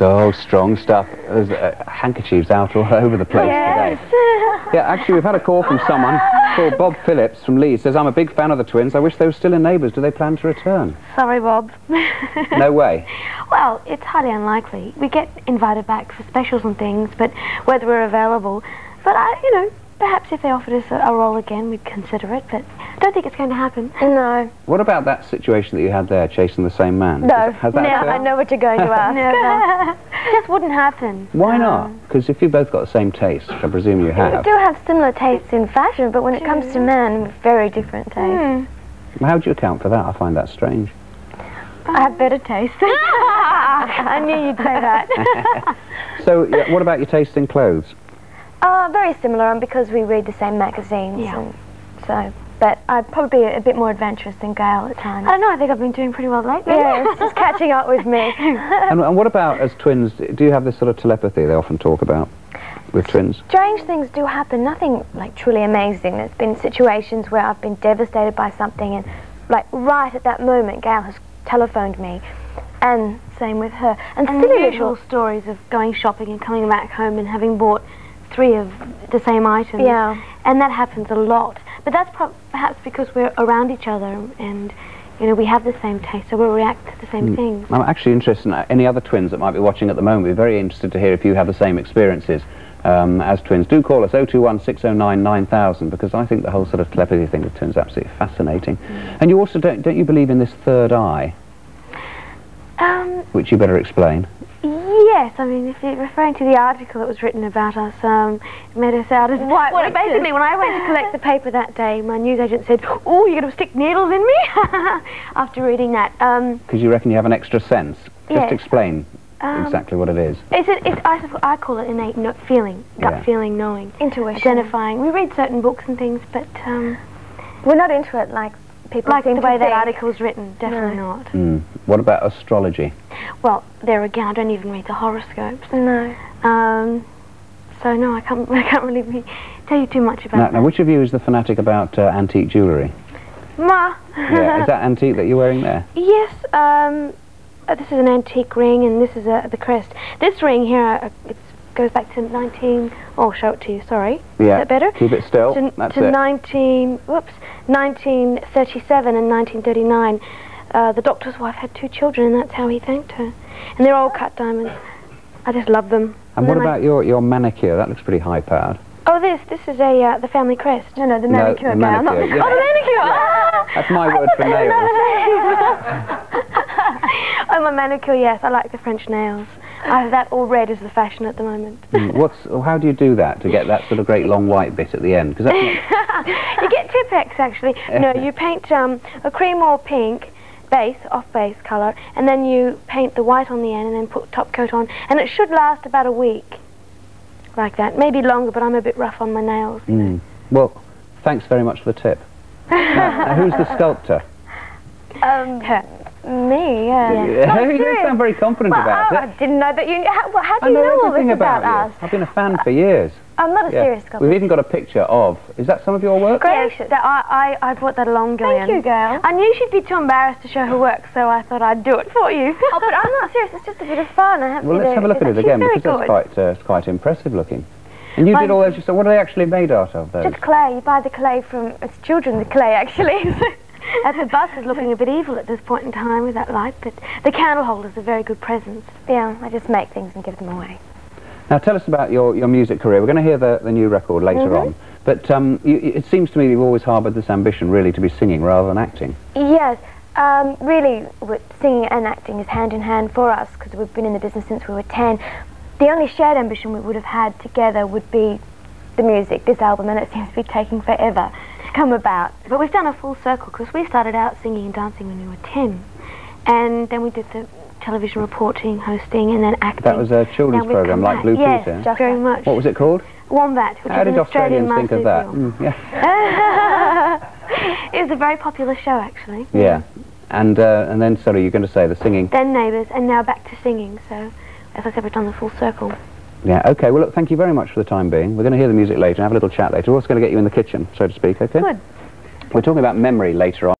Oh, strong stuff. There's uh, handkerchiefs out all over the place Yes. today. Yeah, actually, we've had a call from someone called Bob Phillips from Leeds. Says, I'm a big fan of the twins. I wish they were still in Neighbours. Do they plan to return? Sorry, Bob. No way. well, it's highly unlikely. We get invited back for specials and things, but whether we're available. But I, you know, perhaps if they offered us a, a role again, we'd consider it. But I don't think it's going to happen. No. What about that situation that you had there, chasing the same man? No. Has that no, occurred? I know what you're going to ask. Never. just wouldn't happen. Why Um, not? Because if you've both got the same taste, which I presume you have. We do have similar tastes in fashion, but when it comes to men, very different tastes. Hmm. how do you account for that? I find that strange. I have better taste. I knew you'd say that. So, yeah, what about your taste in clothes? Uh, very similar, and because we read the same magazines. Yeah. And so, but I'd probably be a bit more adventurous than Gayle at times. I don't know. I think I've been doing pretty well lately. Yeah, it's just catching up with me. and, and what about as twins? Do you have this sort of telepathy they often talk about with twins? Strange things do happen. Nothing like truly amazing. There's been situations where I've been devastated by something, and like right at that moment, Gayle has telephoned me, and same with her. And, And silly the usual little stories of going shopping and coming back home and having bought three of the same items. Yeah. And that happens a lot. But that's prob perhaps because we're around each other and, you know, we have the same taste, so we'll react to the same things. I'm actually interested in any other twins that might be watching at the moment. We're very interested to hear if you have the same experiences um, as twins. Do call us 021 609 9000 because I think the whole sort of telepathy thing with twins is absolutely fascinating. And you also don't, don't you believe in this third eye, Um, which you better explain? Yes, I mean, if you're referring to the article that was written about us, um, it made us out as... White well, witches. basically, when I went to collect the paper that day, my newsagent said, oh, you're going to stick needles in me? After reading that. Um, Because you reckon you have an extra sense. Just Yes. explain Um, exactly what it is. It's, a, it's I, I call it innate no- feeling, gut Yeah. feeling, knowing, Intuition. identifying. We read certain books and things, but um, We're not into it like people like seem the to way that think. article's written, definitely not. Mm. What about astrology? Well, there again, I don't even read the horoscopes. No. Um, so no, I can't. I can't really be, tell you too much about Now, that. now, which of you is the fanatic about uh, antique jewellery? Ma. yeah, is that antique that you're wearing there? Yes. Um, uh, this is an antique ring, and this is uh, the crest. This ring here, uh, it goes back to 19. Oh, I'll show it to you. Sorry. Yeah. Is that better? Keep it still. to, That's to it. 19, whoops, 1937 and 1939. Uh, the doctor's wife had two children, and that's how he thanked her. And they're all cut diamonds. I just love them. And what then I- about your, your manicure? That looks pretty high powered. Oh, this this is a uh, the family crest. No, no, the manicure. No, manicure the gown. manicure, yeah. Oh, the manicure. Ah! That's my word for nails. oh, my manicure. Yes, I like the French nails. I have that all red is the fashion at the moment. Mm, What's, how do you do that to get that sort of great long white bit at the end? Because that's not, you get Tipp-Ex actually. No, you paint um, a cream or pink base, off base colour, and then you paint the white on the end and then put top coat on, and it should last about a week. Like that. Maybe longer, but I'm a bit rough on my nails. mm. Well, thanks very much for the tip. now, now, who's the sculptor? Um, Her. Me, yeah. Yeah, you don't serious. sound very confident Well, about oh, it. I didn't know that you. How, well, how do I you know, know all this about, about, us? I've been a fan for years. I'm not a Yeah. serious We've even got a picture of. Is that some of your work? Yes, that I, I, I brought that along, Gillian. Thank you, Gayle. I knew she'd be too embarrassed to show her work, so I thought I'd do it for you. Oh, but I'm not serious. It's just a bit of fun. I have Well, to let's do have a look at it again very because that's quite, uh, it's quite impressive looking. And you Mine- did all those yourself. What are they actually made out of? Those? Just clay. You buy the clay from. It's children. The clay, actually. As the bus is looking a bit evil at this point in time with that light, but the candle holder's a very good present. yeah, I just make things and give them away. Now tell us about your, your music career. We're going to hear the, the new record later Mm-hmm. on. But um, you, it seems to me you've always harboured this ambition really to be singing rather than acting. Yes, um, really, singing and acting is hand in hand for us because we've been in the business since we were 10. The only shared ambition we would have had together would be the music, this album, and it seems to be taking forever to come about. But we've done a full circle because we started out singing and dancing when we were 10. And then we did the television reporting, hosting, and then acting. That was a children's programme like. Blue yes, Peter. just very much. What was it called? Wombat, which How did an Australian Australians think of that? Mm, yeah. it was a very popular show, actually. yeah. And, uh, and then, sorry, you're going to say the singing. Then Neighbours, and now back to singing. So, as I said, we've done the full circle. Yeah, okay. Well, look, thank you very much for the time being. We're going to hear the music later and have a little chat later. We're also going to get you in the kitchen, so to speak, okay? Good. We're talking about memory later on.